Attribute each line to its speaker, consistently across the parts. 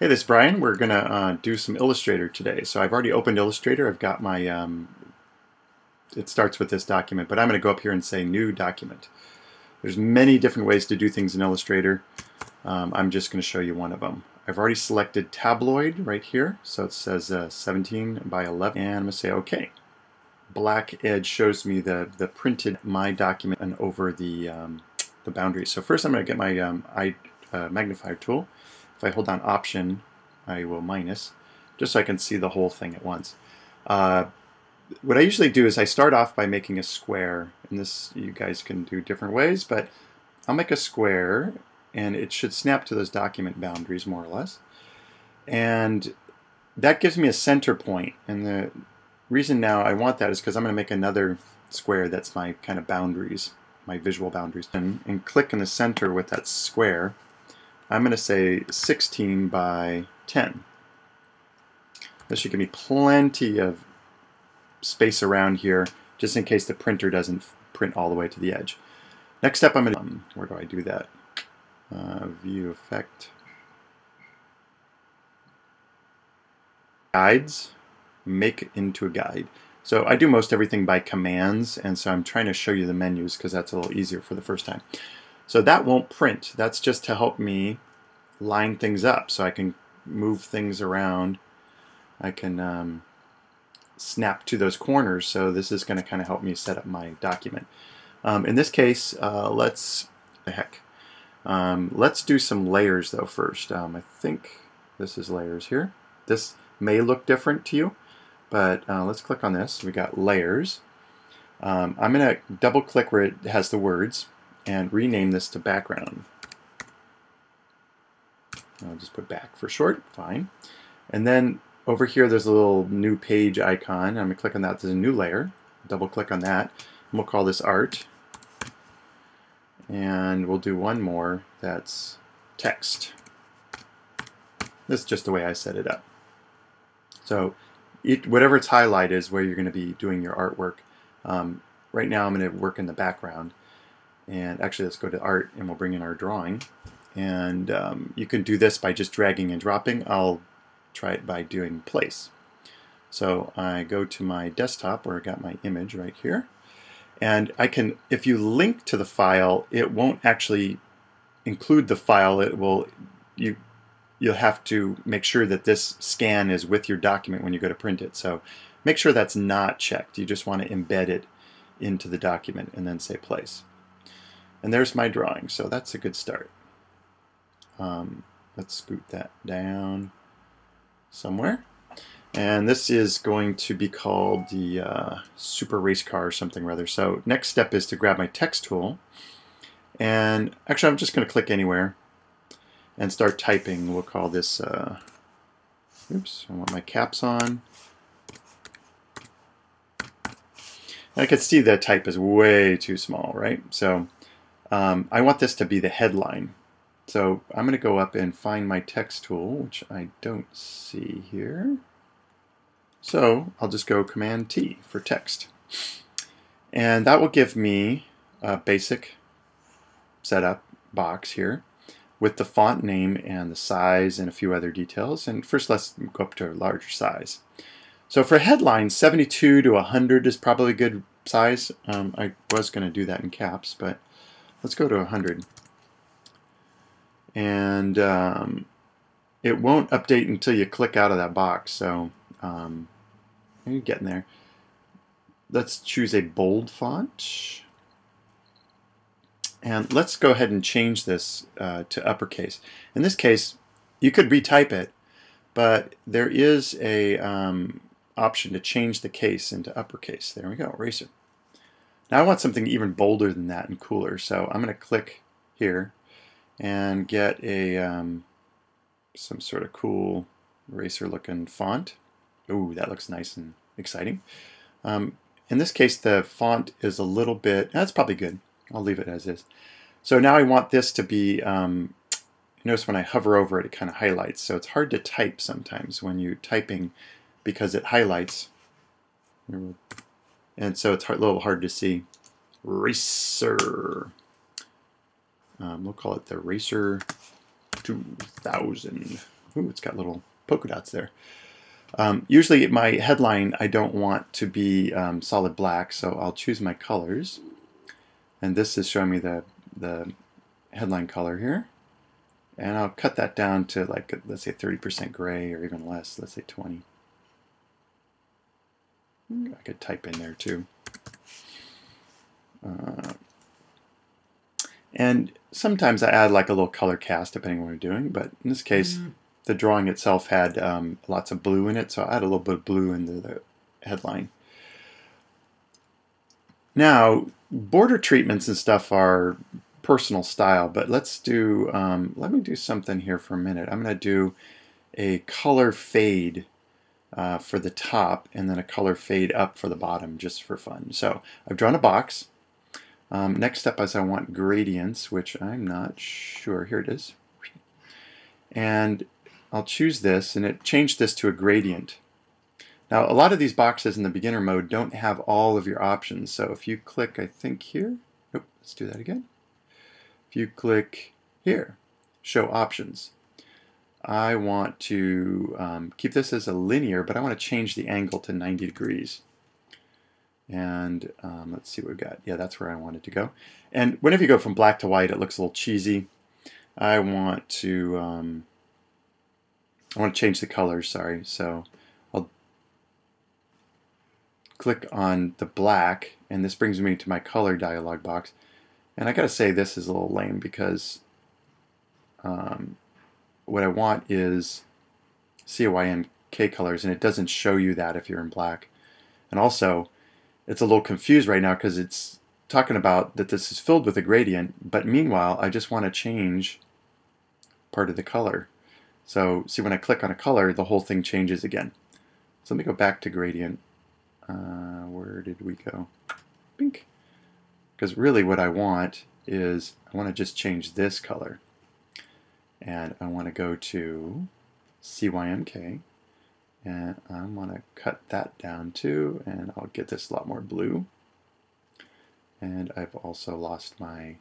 Speaker 1: Hey, this is Brian. We're going to uh, do some Illustrator today. So I've already opened Illustrator. I've got my, um, it starts with this document, but I'm going to go up here and say New Document. There's many different ways to do things in Illustrator. Um, I'm just going to show you one of them. I've already selected Tabloid right here. So it says uh, 17 by 11, and I'm going to say OK. Black edge shows me the, the printed my document and over the, um, the boundaries. So first I'm going to get my um, I, uh, magnifier tool. If I hold down Option, I will minus, just so I can see the whole thing at once. Uh, what I usually do is I start off by making a square, and this you guys can do different ways, but I'll make a square, and it should snap to those document boundaries more or less. And that gives me a center point, and the reason now I want that is because I'm going to make another square that's my kind of boundaries, my visual boundaries, and, and click in the center with that square, I'm going to say 16 by 10. This should give me plenty of space around here just in case the printer doesn't print all the way to the edge. Next step I'm going to, um, where do I do that? Uh, view effect. Guides, make into a guide. So I do most everything by commands and so I'm trying to show you the menus because that's a little easier for the first time. So that won't print. That's just to help me line things up so I can move things around. I can um, snap to those corners. So this is going to kind of help me set up my document. Um, in this case, uh, let's, the heck, um, let's do some layers though first. Um, I think this is layers here. This may look different to you, but uh, let's click on this. We got layers. Um, I'm going to double click where it has the words and rename this to background. I'll just put back for short, fine. And then over here there's a little new page icon. I'm going to click on that. There's a new layer. Double click on that. And we'll call this art. And we'll do one more that's text. This is just the way I set it up. So it, whatever it's highlighted is where you're going to be doing your artwork. Um, right now I'm going to work in the background. And actually, let's go to art and we'll bring in our drawing. And um, you can do this by just dragging and dropping. I'll try it by doing place. So I go to my desktop where I got my image right here. And I can, if you link to the file, it won't actually include the file. It will, you, you'll have to make sure that this scan is with your document when you go to print it. So make sure that's not checked. You just want to embed it into the document and then say place. And there's my drawing, so that's a good start. Um, let's scoot that down somewhere. And this is going to be called the uh, Super Race Car or something rather. So next step is to grab my text tool. And actually I'm just going to click anywhere and start typing. We'll call this, uh, oops, I want my caps on. I can see the type is way too small, right? So um, I want this to be the headline. So I'm going to go up and find my text tool, which I don't see here. So I'll just go Command T for text. And that will give me a basic setup box here with the font name and the size and a few other details. And first let's go up to a larger size. So for headlines, 72 to 100 is probably a good size. Um, I was going to do that in caps, but Let's go to 100. And um, it won't update until you click out of that box. So um, you're getting there. Let's choose a bold font. And let's go ahead and change this uh, to uppercase. In this case, you could retype it, but there is a um, option to change the case into uppercase. There we go, eraser. Now I want something even bolder than that and cooler, so I'm going to click here and get a um, some sort of cool eraser looking font. Ooh, that looks nice and exciting. Um, in this case, the font is a little bit, that's probably good. I'll leave it as is. So now I want this to be, um, notice when I hover over it, it kind of highlights. So it's hard to type sometimes when you're typing because it highlights. And so it's a little hard to see. Racer. Um, we'll call it the Racer 2000 ooh, it's got little polka dots there. Um, usually my headline I don't want to be um, solid black, so I'll choose my colors. And this is showing me the, the headline color here. And I'll cut that down to like, let's say 30% gray or even less, let's say 20. I could type in there too. Uh, and sometimes I add like a little color cast depending on what I'm doing, but in this case, mm. the drawing itself had um, lots of blue in it, so I add a little bit of blue into the headline. Now, border treatments and stuff are personal style, but let's do, um, let me do something here for a minute. I'm going to do a color fade uh, for the top and then a color fade up for the bottom just for fun. So I've drawn a box. Um, next step is I want gradients, which I'm not sure. Here it is. And I'll choose this and it changed this to a gradient. Now a lot of these boxes in the beginner mode don't have all of your options. So if you click, I think here, nope, let's do that again. If you click here, show options, I want to um, keep this as a linear, but I want to change the angle to 90 degrees. And um, let's see what we've got. Yeah, that's where I want it to go. And whenever you go from black to white, it looks a little cheesy. I want to um, I want to change the colors. Sorry, so I'll click on the black, and this brings me to my color dialog box. And I gotta say, this is a little lame because um, what I want is COINK colors, and it doesn't show you that if you're in black. And also, it's a little confused right now because it's talking about that this is filled with a gradient, but meanwhile, I just want to change part of the color. So see when I click on a color, the whole thing changes again. So let me go back to gradient. Uh, where did we go? Pink. Because really what I want is, I want to just change this color and I want to go to CYMK and I want to cut that down too and I'll get this a lot more blue. And I've also lost my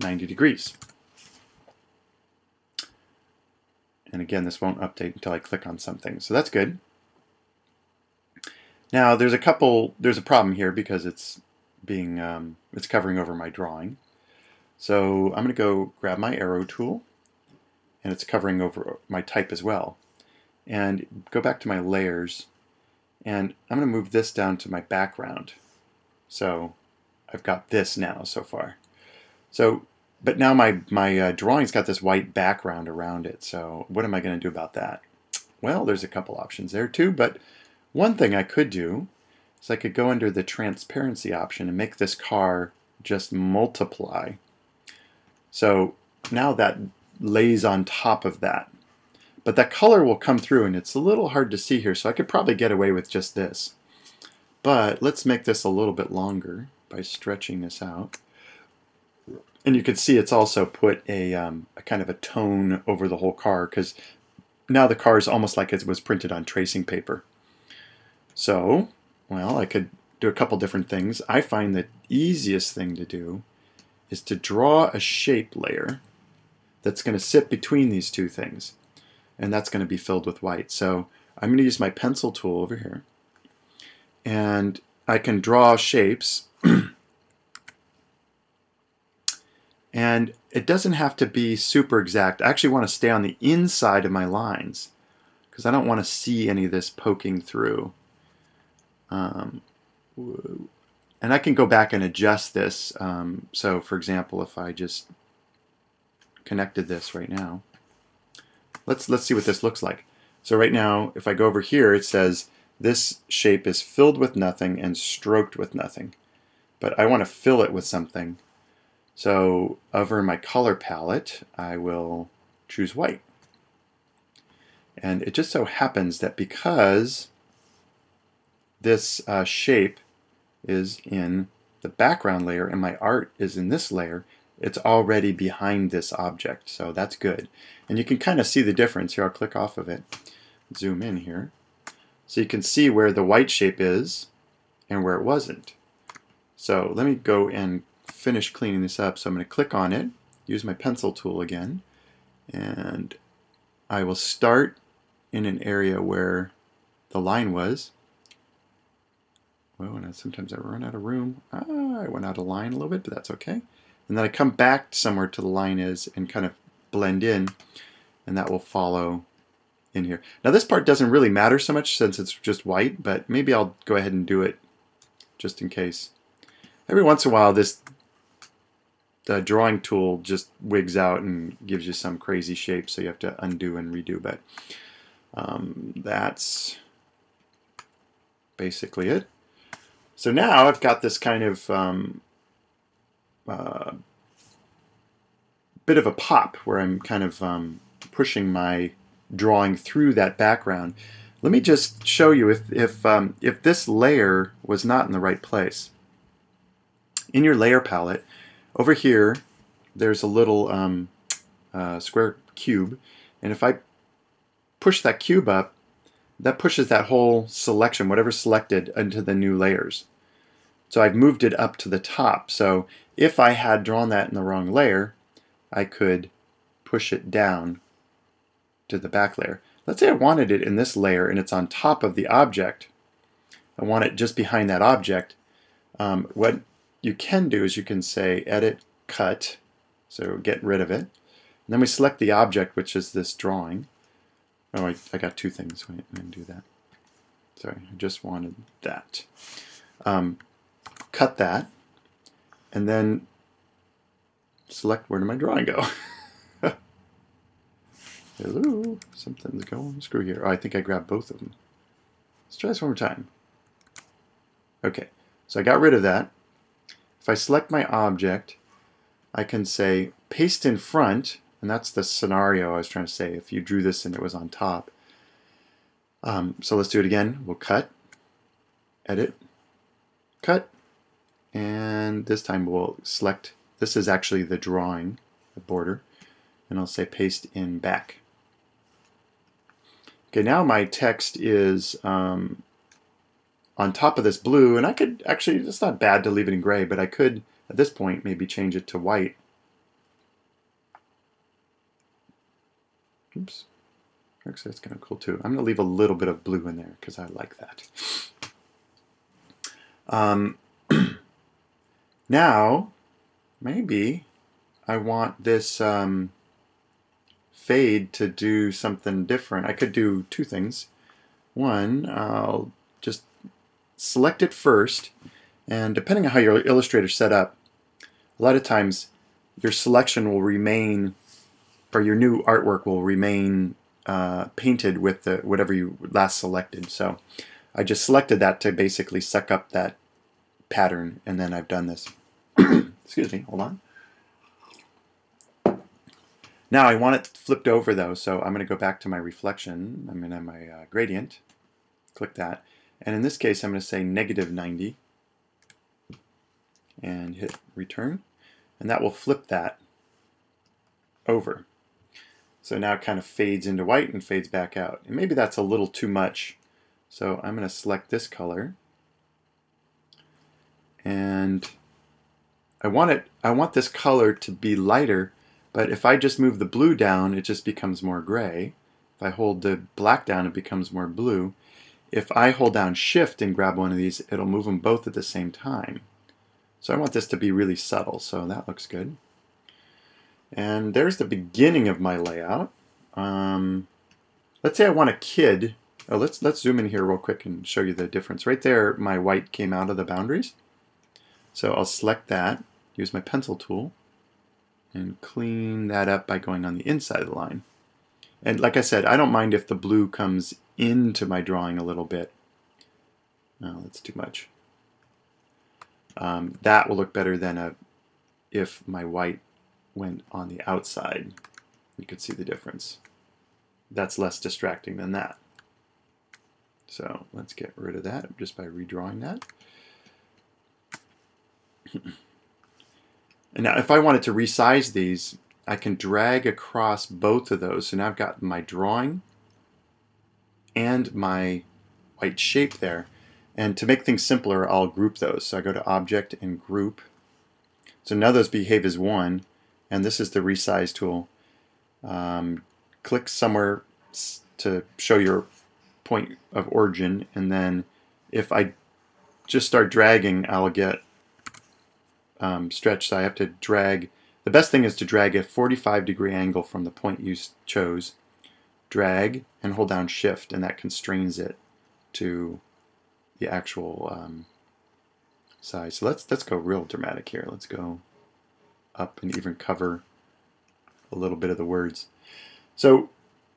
Speaker 1: 90 degrees. And again this won't update until I click on something so that's good. Now there's a couple there's a problem here because it's being um, it's covering over my drawing. So I'm gonna go grab my arrow tool and it's covering over my type as well. And go back to my layers, and I'm going to move this down to my background. So I've got this now so far. So, but now my, my uh, drawing's got this white background around it, so what am I going to do about that? Well, there's a couple options there too, but one thing I could do is I could go under the transparency option and make this car just multiply. So now that lays on top of that. But that color will come through and it's a little hard to see here, so I could probably get away with just this. But let's make this a little bit longer by stretching this out. And you can see it's also put a, um, a kind of a tone over the whole car because now the car is almost like it was printed on tracing paper. So, well, I could do a couple different things. I find the easiest thing to do is to draw a shape layer that's going to sit between these two things. And that's going to be filled with white. So I'm going to use my pencil tool over here. And I can draw shapes. and it doesn't have to be super exact. I actually want to stay on the inside of my lines because I don't want to see any of this poking through. Um, and I can go back and adjust this. Um, so for example, if I just connected this right now. Let's, let's see what this looks like. So right now, if I go over here, it says this shape is filled with nothing and stroked with nothing. But I want to fill it with something. So over my color palette, I will choose white. And it just so happens that because this uh, shape is in the background layer and my art is in this layer, it's already behind this object, so that's good. And you can kind of see the difference. Here, I'll click off of it, zoom in here. So you can see where the white shape is and where it wasn't. So let me go and finish cleaning this up. So I'm going to click on it, use my pencil tool again, and I will start in an area where the line was. Well, and sometimes I run out of room. Ah, I went out of line a little bit, but that's okay. And then I come back somewhere to the line is and kind of blend in, and that will follow in here. Now this part doesn't really matter so much since it's just white, but maybe I'll go ahead and do it just in case. Every once in a while this the drawing tool just wigs out and gives you some crazy shape so you have to undo and redo but um, that's basically it so now I've got this kind of um, uh, bit of a pop where I'm kind of um, pushing my drawing through that background let me just show you if if um, if this layer was not in the right place in your layer palette over here, there's a little um, uh, square cube, and if I push that cube up, that pushes that whole selection, whatever's selected, into the new layers. So I've moved it up to the top. So if I had drawn that in the wrong layer, I could push it down to the back layer. Let's say I wanted it in this layer and it's on top of the object. I want it just behind that object. Um, what you can do is you can say edit, cut, so get rid of it. And then we select the object, which is this drawing. Oh, I, I got two things. Wait, I didn't do that. Sorry, I just wanted that. Um, cut that, and then select where did my drawing go? Hello, something's going screw here. Oh, I think I grabbed both of them. Let's try this one more time. Okay, so I got rid of that. If I select my object, I can say paste in front, and that's the scenario I was trying to say if you drew this and it was on top. Um, so let's do it again. We'll cut, edit, cut, and this time we'll select, this is actually the drawing, the border, and I'll say paste in back. Okay, now my text is um, on top of this blue, and I could actually, it's not bad to leave it in gray, but I could, at this point, maybe change it to white. Oops. Actually, that's kind of cool too. I'm to leave a little bit of blue in there because I like that. Um, now, maybe I want this um, fade to do something different. I could do two things. One, I'll just select it first, and depending on how your Illustrator set up, a lot of times your selection will remain, or your new artwork will remain uh, painted with the whatever you last selected. So I just selected that to basically suck up that pattern, and then I've done this. Excuse me, hold on. Now I want it flipped over though, so I'm going to go back to my reflection. I'm going to have my uh, gradient, click that, and in this case, I'm going to say negative 90 and hit return. And that will flip that over. So now it kind of fades into white and fades back out. And maybe that's a little too much. So I'm going to select this color. And I want it I want this color to be lighter, but if I just move the blue down, it just becomes more gray. If I hold the black down, it becomes more blue. If I hold down shift and grab one of these, it'll move them both at the same time. So I want this to be really subtle, so that looks good. And there's the beginning of my layout. Um, let's say I want a kid. Oh, let's let's zoom in here real quick and show you the difference. Right there, my white came out of the boundaries. So I'll select that, use my pencil tool, and clean that up by going on the inside of the line. And like I said, I don't mind if the blue comes into my drawing a little bit. No, that's too much. Um, that will look better than a if my white went on the outside. You could see the difference. That's less distracting than that. So let's get rid of that just by redrawing that. and now if I wanted to resize these, I can drag across both of those. So now I've got my drawing and my white shape there. And to make things simpler, I'll group those. So I go to Object and Group. So now those behave as one, and this is the Resize tool. Um, click somewhere to show your point of origin, and then if I just start dragging, I'll get um, stretched. So I have to drag. The best thing is to drag a 45 degree angle from the point you chose. Drag and hold down shift, and that constrains it to the actual um, size. So let's let's go real dramatic here. Let's go up and even cover a little bit of the words. So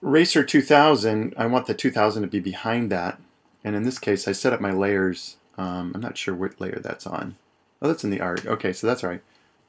Speaker 1: Racer 2000, I want the 2000 to be behind that. And in this case, I set up my layers. Um, I'm not sure what layer that's on. Oh, that's in the art. Okay, so that's right.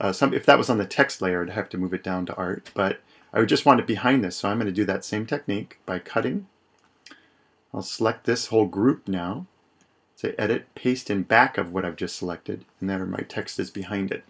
Speaker 1: Uh, some, if that was on the text layer, I'd have to move it down to art. But I would just want it behind this, so I'm going to do that same technique by cutting. I'll select this whole group now. Say edit, paste in back of what I've just selected, and there my text is behind it.